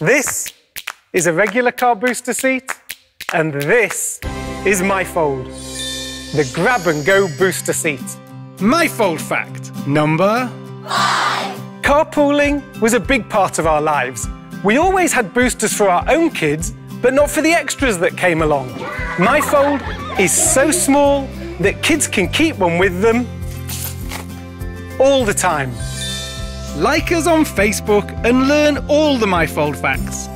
This is a regular car booster seat, and this is mifold, the grab and go booster seat. mifold fact number five. Carpooling was a big part of our lives. We always had boosters for our own kids, but not for the extras that came along. mifold is so small that kids can keep one with them all the time. Like us on Facebook and learn all the mifold facts.